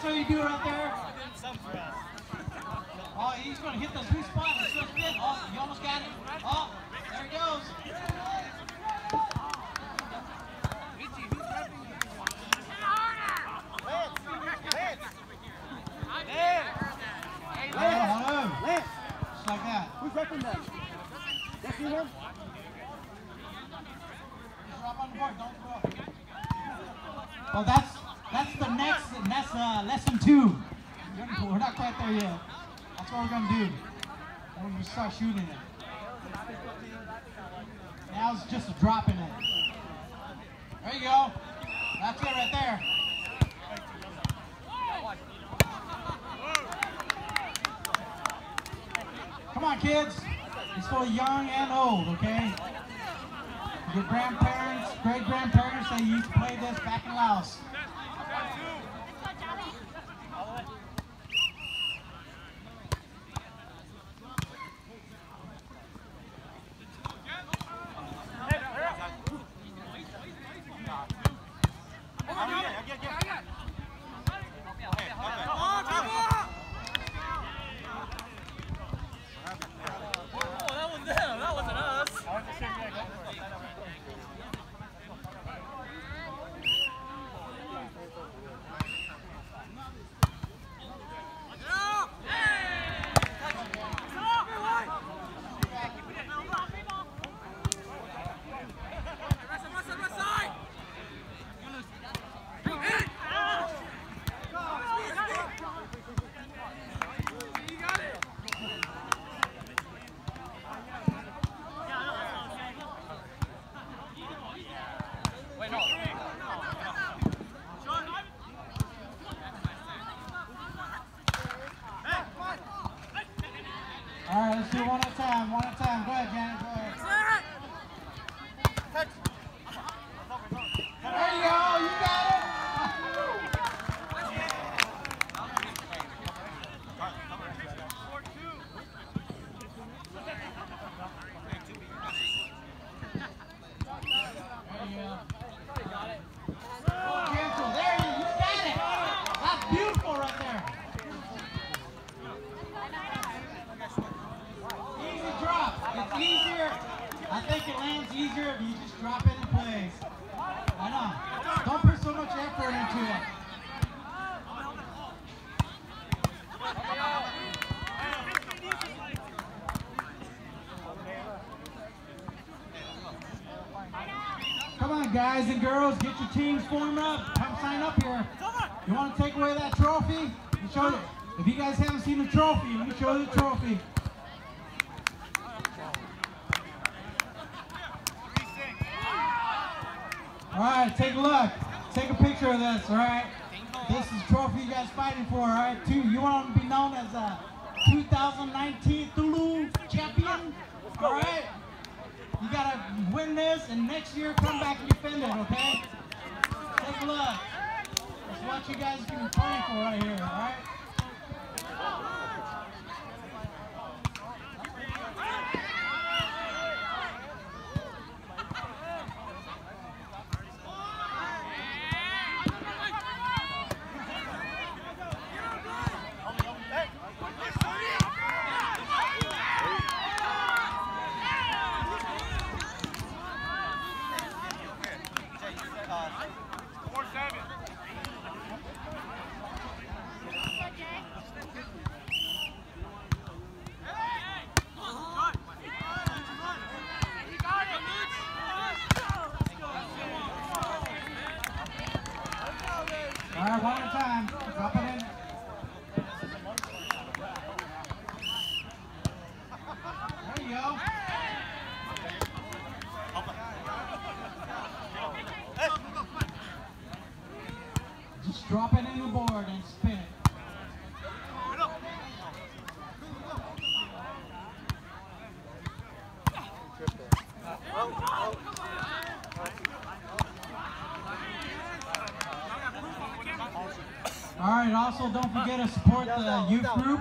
That's what you do right there. Oh, he's going to hit the sweet spot. It's so good. Oh, you almost got it. Oh, there he goes. Hello, hello. Lance, Just like that. who's repping that? That's you him? Just drop on the board. Don't throw. Oh, that's that's the next. That's uh, lesson two. We're not quite there yet. That's what we're gonna do. We're gonna start shooting it. Now it's just dropping it. There you go. That's it right there. Come on, kids. It's for young and old, okay? Your grandparents, great grandparents, they used to play this back in Laos. All right, let's do one at a time, one at a time. Go ahead, Janet, go ahead. There you go, you got it. There you go. Cancel. There you, you got it. That's beautiful right there. Easy drop. It's easier. I think it lands easier if you just drop it in place. I know. Don't put so much effort into it. Come on, guys and girls, get your teams formed up. Come sign up here. You want to take away that trophy? Show. If you guys haven't seen the trophy, let me show you the trophy. All right, take a look. Take a picture of this, all right? This is trophy you guys fighting for, all right? Two, you want to be known as a 2019 Thulu champion, all right? You got to win this, and next year come back and defend it, okay? Take a look. That's what you guys can be playing for right here, all right? All right, one at a time. Drop it in. There you go. Just drop it in the board and spin it. All right, also don't forget to support the youth group.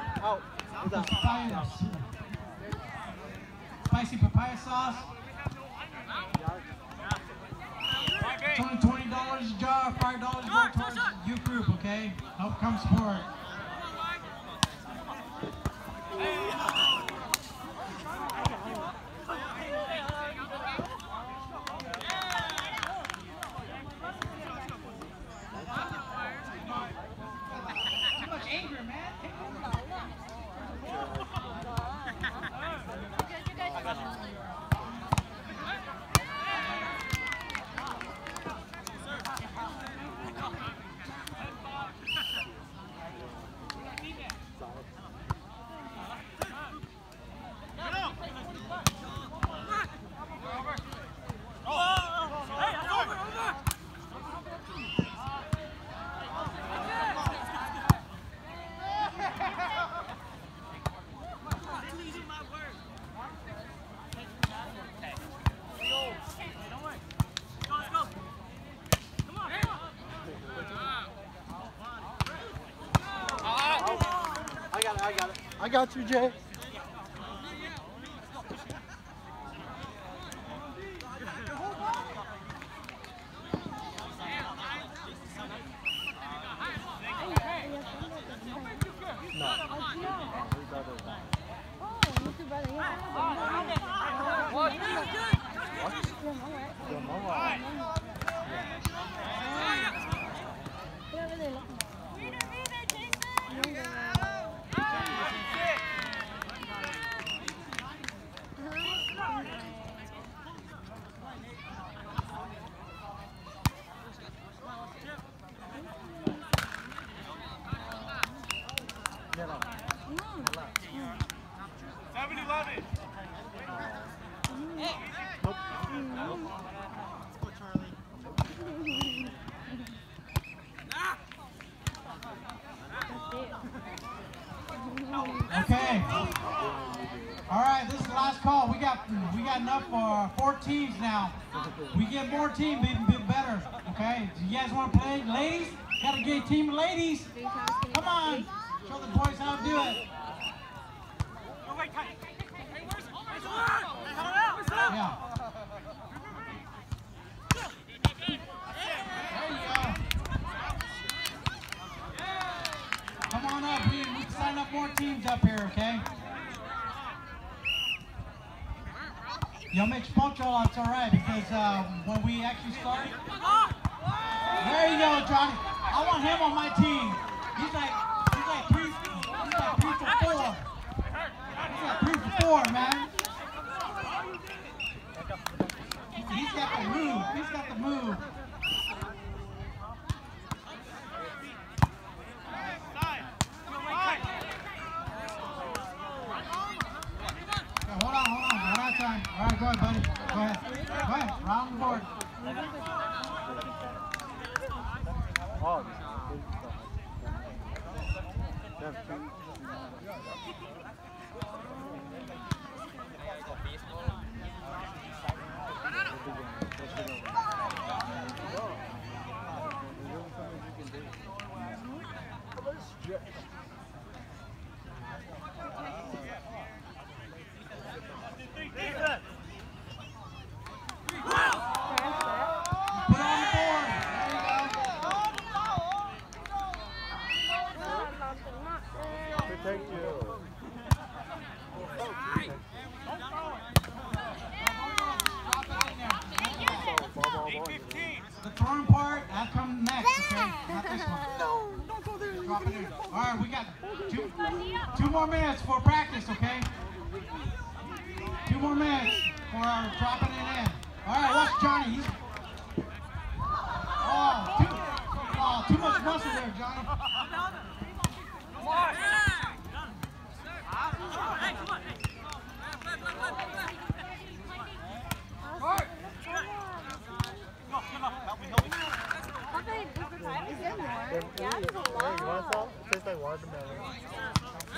The spicy, papaya sauce. It's only twenty dollars a jar, five dollars go towards youth group, okay? Help come support. I got it. I got you, Jay. Okay. All right, this is the last call. We got got enough for four teams now. We get more teams, even bit better. Okay. Do you guys want to play, ladies? Got to get a team of ladies. Come on, show the boys how to do it. Yeah. There you go. Come on up. We, we can sign up more teams up here, okay? Y'all make Sponcho, it's all right, because uh, when we actually start... There you go, Johnny. I want him on my team. He's like, he's like three, he's like three for four. He's like three for four, man. He's got the move. He's got the move. Okay, hold on, hold on. One at a time. All right, go ahead, buddy. Go ahead. Go ahead. Round the board. Oh, Put it on the board. There you go. Protect you. Drop it in there. Ball, ball, ball. The throwing part, that comes next, okay? Not this one. No, don't go there. Drop it in. All right, we got two, two more minutes for practice, okay? Two more minutes for our dropping it in. All right, watch Johnny. He's... Oh, too, oh, too much muscle there, Johnny. Hey, you want some? It tastes like watermelon. It's already on the side.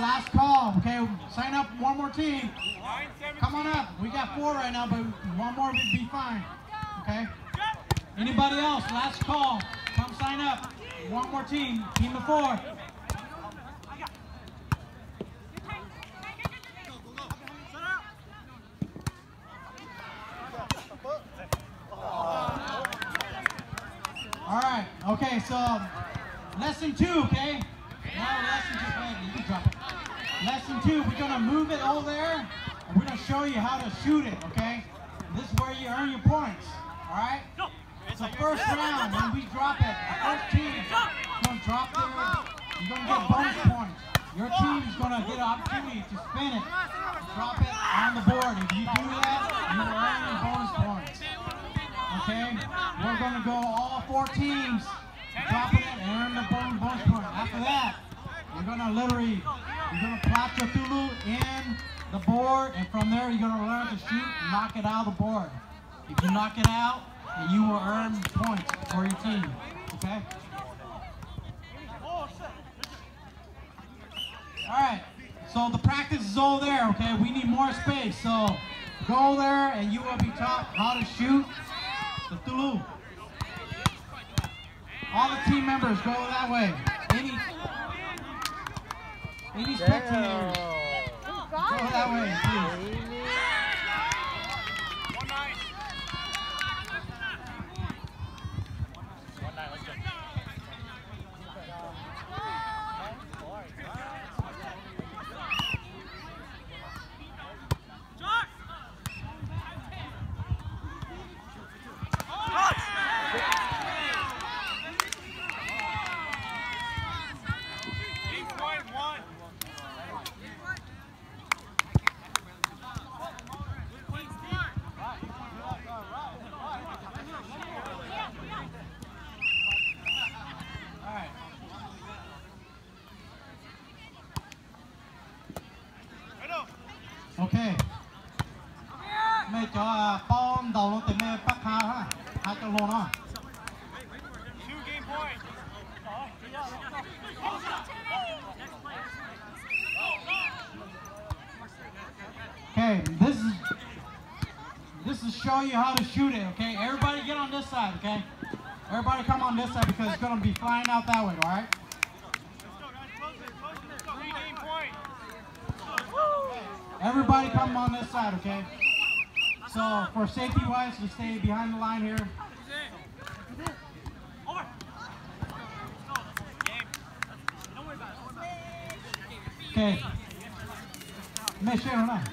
last call. Okay, sign up one more team. Come on up. We got four right now, but one more would be fine. Okay. Anybody else? Last call. Come sign up. One more team. Team of four. All right. Okay. So lesson two. Okay. Now lesson two. Hey, you can drop it. Lesson two. We're gonna move it over there, and we're gonna show you how to shoot it. Okay. This is where you earn your points. All right. So first round, when we drop it, the first team is gonna drop their. You're gonna get bonus points. Your team is gonna get an opportunity to spin it, drop it on the board. If you do that, you earn your bonus points. Okay? We're gonna go all four teams, dropping it and earn the bonus, bonus point. After that, you're gonna literally, you're gonna plot your Thulu in the board, and from there you're gonna learn to shoot, knock it out of the board. If you knock it out, you will earn points for your team. Okay? All right. So the practice is over there. Okay, we need more space. So go there, and you will be taught how to shoot the Thulu. All the team members go that way. Any any spectators go that way, please. Ok. Mẹ cho à, bom đầu nó từ mẹ bắt ha ha. Hai cho lô nó. Okay, this is this is show you how to shoot it, okay? Everybody get on this side, okay? Everybody come on this side because it's gonna be flying out that way, alright? Everybody come on this side, okay? So for safety wise, just stay behind the line here. Okay. Make sure or not.